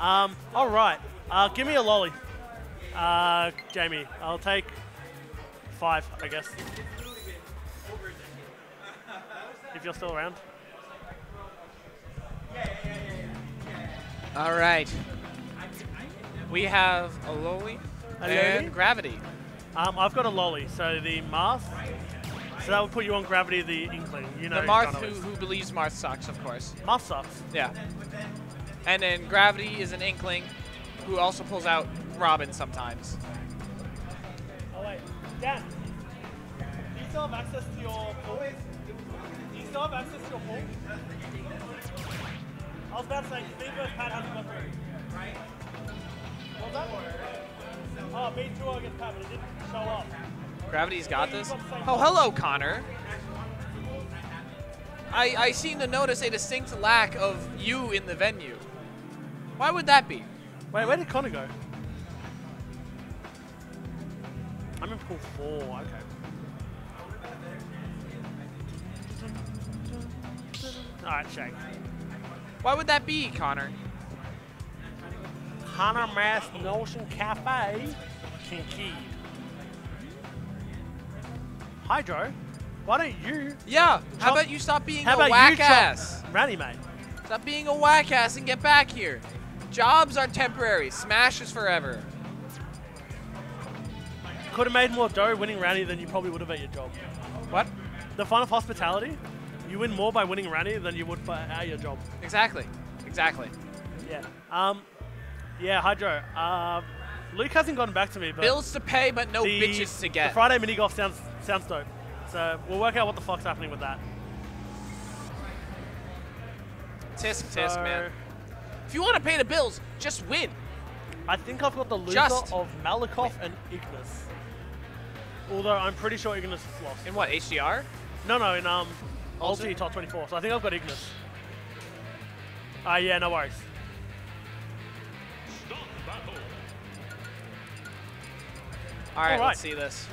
Um, all right. Uh, give me Aloly. Uh, Jamie, I'll take five, I guess. If you're still around. All right. We have Aloly and gravity. Um, I've got Aloly, so the Marth. So that would put you on gravity, the Inkling. You know, the Marth who, who believes Marth sucks, of course. Marth sucks. Yeah. And then gravity is an inkling who also pulls out Robin sometimes. Oh wait, Dan. Do you still have access to your pool? Do you still have access to your pool? I was about to say, Steve versus Pat hasn't got. Right. What was that? Oh, beat two against Pat, but it didn't show up. Gravity's got this. Oh, hello, Connor. I, I seem to notice a distinct lack of you in the venue. Why would that be? Wait, where did Connor go? I'm in pool four. Okay. All right, Shake. Why would that be, Connor? Connor Mass Notion Cafe, Kincaid. Hydro, why don't you? Yeah, how about you stop being a whack ass? Randy, mate. Stop being a whack ass and get back here. Jobs are temporary. Smash is forever. Could have made more dough winning Randy than you probably would have at your job. What? The fun of hospitality, you win more by winning Randy than you would by, at your job. Exactly. Exactly. Yeah. Um. Yeah, Hydro. Uh, Luke hasn't gotten back to me, but Bills to pay, but no the, bitches to get. the. Friday mini golf sounds sounds dope. So we'll work out what the fuck's happening with that. Tisk tisk, So, man. If you want to pay the bills, just win. I think I've got the loser Just- of Malakoff and Ignis. Although I'm pretty sure Ignis is lost. In what, HDR? No, no, in um? Ulti Top 24. So I think I've got Ignis. Ah, yeah, no worries. All right, All right. let's see this.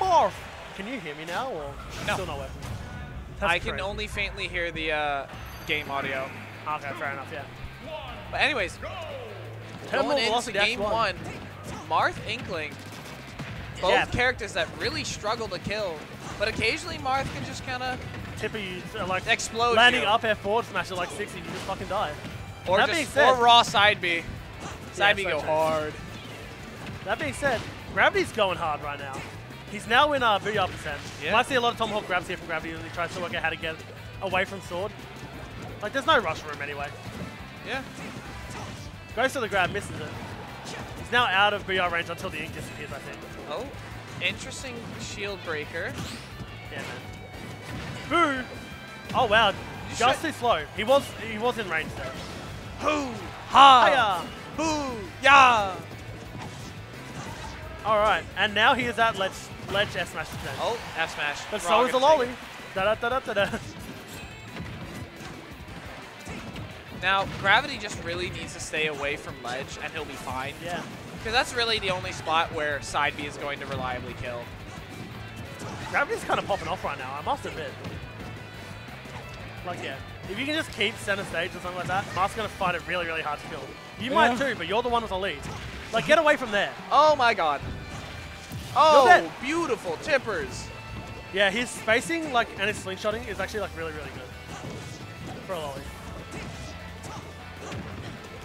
Morph! Can you hear me now, or No. still not working? I can only faintly hear the uh, game audio. Okay, fair enough, yeah. But anyways, Terminal going into game X1. one, Marth Inkling, both Yeah. characters that really struggle to kill, but occasionally Marth can just kind of, Tipper, you uh, like Explode landing you. up air forward smash at like 60, you just fucking die. or That being just said- or raw side B. Side B so go true. hard. That being said, Gravity's going hard right now. He's now in uh, VR percent. Yeah. Might see a lot of Tomahawk grabs here from Gravity as he tries to work out how to get away from Sword. Like, there's no rush room anyway. Yeah. Goes to the grab, misses it. He's now out of BR range until the ink disappears, I think. Oh, interesting shield breaker. Yeah, man. Boo! Oh wow, You just too slow. He was he was in range there. Hoo! Ha! Hiya! Hoo! Yeah! All right, and now he is at ledge ledge S smash percent. Oh, F smash. but so is the lolly. Da da da da da Now, Gravity just really needs to stay away from ledge, and he'll be fine. Yeah. Because that's really the only spot where side B is going to reliably kill. Gravity's kind of popping off right now, I must admit. Like, yeah. If you can just keep center stage or something like that, Mark's going to find it really, really hard to kill. You might too, but you're the one with the lead. Like, get away from there. Oh my god. Oh, dead. beautiful tippers. Yeah, his spacing, like, and his slingshotting is actually, like, really, really good. For Aloly.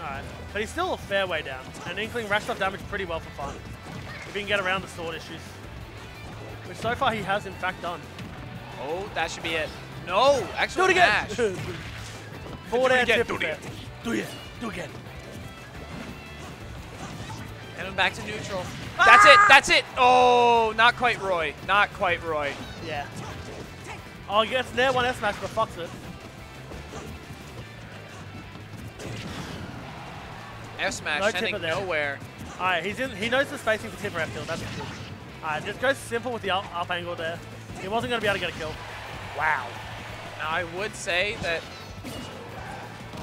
Alright. But he's still a fair way down. And Inkling racks up damage pretty well for fun. If he can get around the sword issues. Which so far he has, in fact, done. Oh, that should be it. No, Actually, Do it again! Forward Do it air again, tip do it again. Do it. Do again. And I'm back to neutral. Ah! That's it. That's it. Oh, not quite Roy. Not quite Roy. Yeah. Oh, he gets near one S smash, but fucks it. F smash No sending tipper there. nowhere. Alright, he's in. He knows the spacing for tipper F field. That's good. Alright, just goes simple with the up, up angle there. He wasn't going to be able to get a kill. Wow. Now I would say that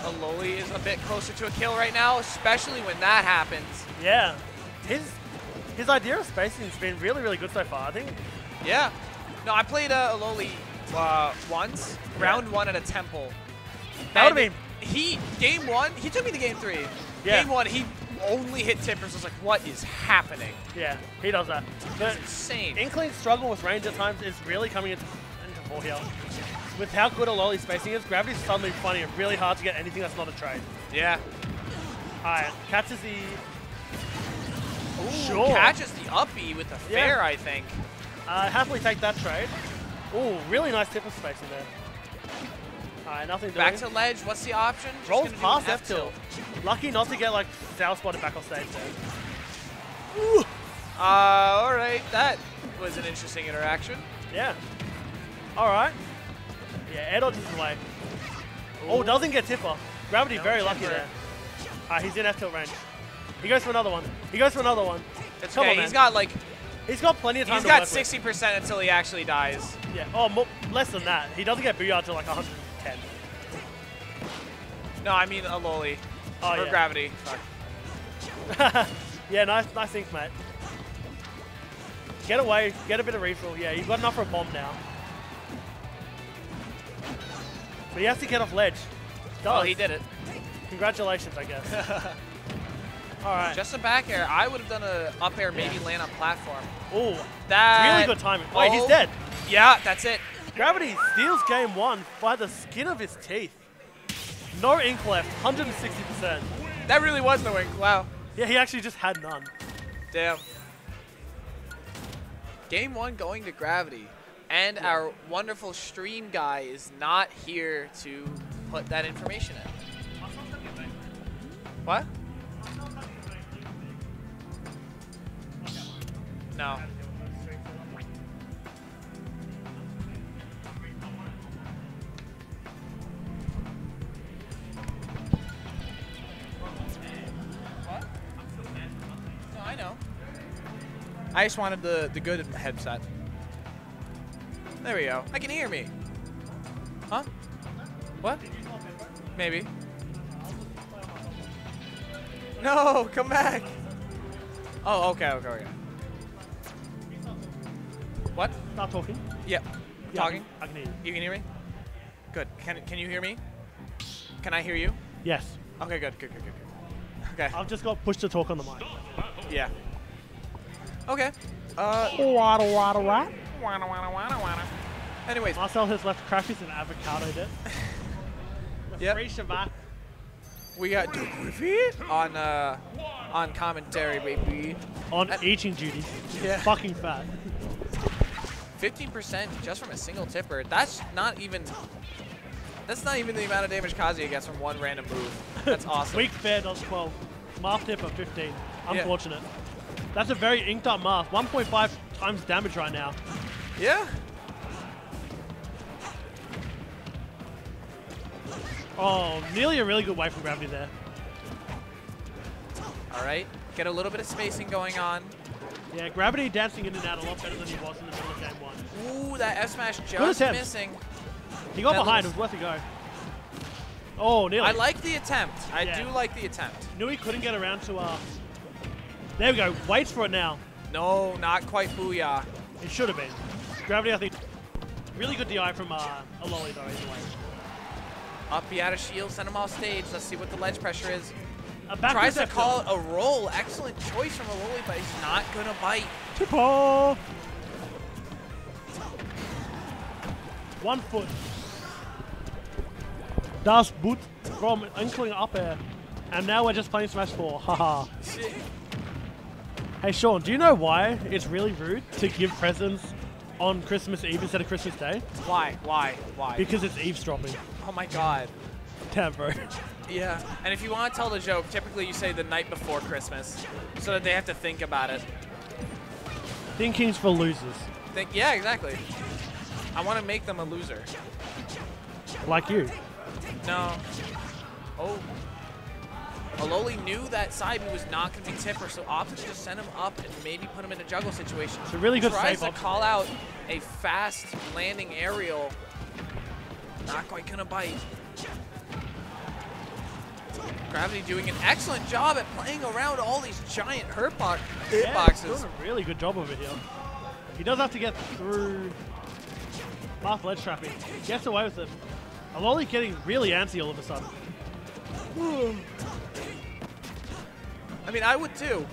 Aloly is a bit closer to a kill right now, especially when that happens. Yeah. His his idea of spacing has been really, really good so far. I think. Yeah. No, I played uh, Aloly uh, once, Yeah. round one at a temple. That would've And been he game one, he took me to game three. Yeah. Game one, he only hit tippers. I was like, what is happening? Yeah, he does that. But insane. Inkling's struggle with range at times is really coming into, into full here. With how good Aloly spacing is, Gravity's suddenly funny and really hard to get anything that's not a trade. yeah. Alright, catches the... Ooh, Sure. Catches the uppy with the Yeah. fair, I think. Uh, happily take that trade. Ooh, really nice tipper spacing there. Alright, nothing doing. Back to ledge. What's the option? Just Rolls past F tilt. Lucky not to get like sour spotted back on stage there. Uh, all right. That was an interesting interaction. Yeah. Alright. Yeah, air dodges his way. Oh, Ooh. doesn't get tipper. Gravity No very lucky there. Alright, he's in F tilt range. He goes for another one. He goes for another one. It's Come okay. on, he's got like He's got plenty of time he's got work 60% until he actually dies. Yeah. Oh, mo- less than that. He doesn't get booyah till like 110. No, I mean a loli Oh, or yeah. gravity. yeah, nice, nice think, mate. Get away, get a bit of refill. Yeah, you've got enough for a bomb now. But he has to get off ledge. Oh, he did it. Congratulations, I guess. All right. Just a back air. I would have done a up air, maybe land on platform. Ooh, That really good timing. Wait, he's Oh. dead. Yeah, that's it. Gravity steals game one by the skin of his teeth. No ink left, 160%. That really was no ink, Wow. Yeah, he actually just had none. Damn. Game one going to gravity. And our wonderful stream guy is not here to put that information in. What? No. I just wanted the, the good headset. There we go. I can hear me. Huh? What? Maybe. No, come back. Oh, okay, okay, okay. What? Not talking. Yep. Yeah, Talking? I can, I can hear you. You can hear me? Good. Can, can you hear me? Can I hear you? Yes. Okay, good, good, good, good, good. Okay. I've just got push to talk on the mic. Yeah. Okay. Uh. Wada wada wada. Wanna, wanna, wanna, wanna. Anyways, Marcel has left crappies and avocado dip. Yep. free Shabbat. we got Griffith on uh on commentary, baby. on Uh, eating duty. Yeah. Fucking fat. 15% just from a single tipper. That's not even. That's not even the amount of damage Kazuya gets from one random move. That's awesome. Weak fair does 12. Marth tip of 15. Unfortunate. That's a very inked up Marth. 1.5 times damage right now. Yeah. Oh, nearly a really good way from gravity there. All right. Get a little bit of spacing going on. Yeah, gravity dancing in and out a lot better than he was in the middle of game one. Ooh, that F smash just missing. He got That behind, it was worth a go. Oh, nearly. I like the attempt. I Yeah. do like the attempt. Knew he couldn't get around to, uh... There we go, waits for it now. No, not quite booyah. It should have been. Gravity, I think, really good DI from uh, Aloly, though, either way. Up, he out of shield, send him off stage. Let's see what the ledge pressure is. A Tries to call it a roll. Excellent choice from Aloly, but he's not going to bite. Tipper! One foot. Das Boot from Inkling up air. And now we're just playing Smash 4. Haha. Hey Sean, do you know why it's really rude to give presents on Christmas Eve instead of Christmas Day? Why? Why? Why? Because it's eavesdropping. oh my god. Damn, bro. Yeah. And if you want to tell the joke, typically you say the night before Christmas so that they have to think about it. Thinking's for losers. Think, yeah, exactly. I want to make them a loser. Like you. No. Oh. Aloly knew that side B was not going to be tipper, so opted to just send him up and maybe put him in a juggle situation. It's a really good Tries save to call out a fast landing aerial. Not quite going to bite. Gravity doing an excellent job at playing around all these giant hurt, bo- hurt Yeah, he's boxes. doing a really good job over here. He does have to get through Marth ledge trapping. He Gets away with it. Aloly getting really antsy all of a sudden. I mean, I would too.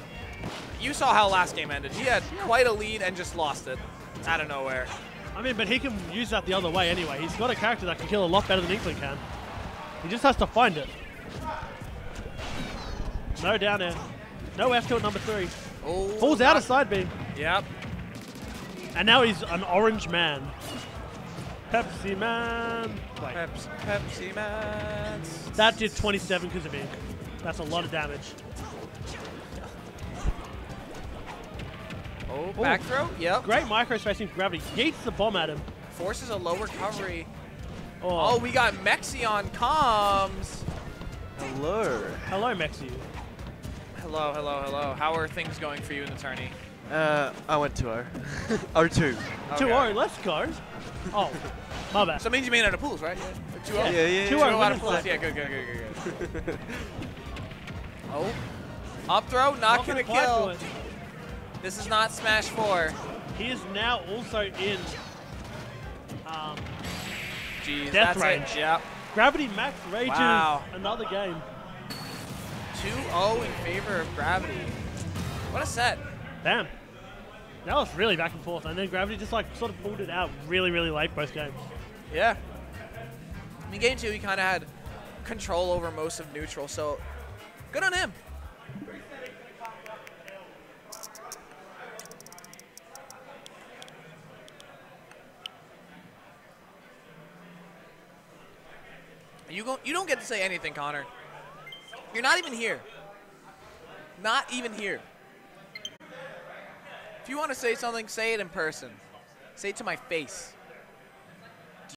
You saw how last game ended. He had quite a lead and just lost it out of nowhere. I mean, but he can use that the other way anyway. He's got a character that can kill a lot better than Inkling can. He just has to find it. No down air. No F tilt number three. Oh, Falls out of side B. Yep. And now he's an orange man. Pepsi man. Wait, Pepsi, Pepsi Man. that did 27 because of ink. That's a lot of damage. Oh, back throw. Yep. Great micro spacing for gravity. Yeets the bomb at him. Forces a low recovery. Oh, Oh, we got Mexi on comms. Hello. hello, Mexi. Hello, hello, hello. How are things going for you in the tourney? Uh, I went 2-0. or 2. 2 0, let's go. Oh, my bad. So it means you made it out of pools, right? Yeah. 2 Yeah. Yeah, yeah, 2 yeah. 0 out of pools. Yeah, good, good, good, good, good. oh. Up throw, not gonna kill. This is not Smash 4. He is now also in um, Jeez, Death that's range. it. Yep. Gravity Max Rages. Wow. Another game. 2-0 in favor of Gravity. What a set. Damn. That was really back and forth. And then Gravity just like sort of pulled it out really, really late both games. Yeah. In game two, he kind of had control over most of neutral, so good on him. You go, you don't get to say anything, Connor. You're not even here. Not even here. If you want to say something, say it in person. Say it to my face.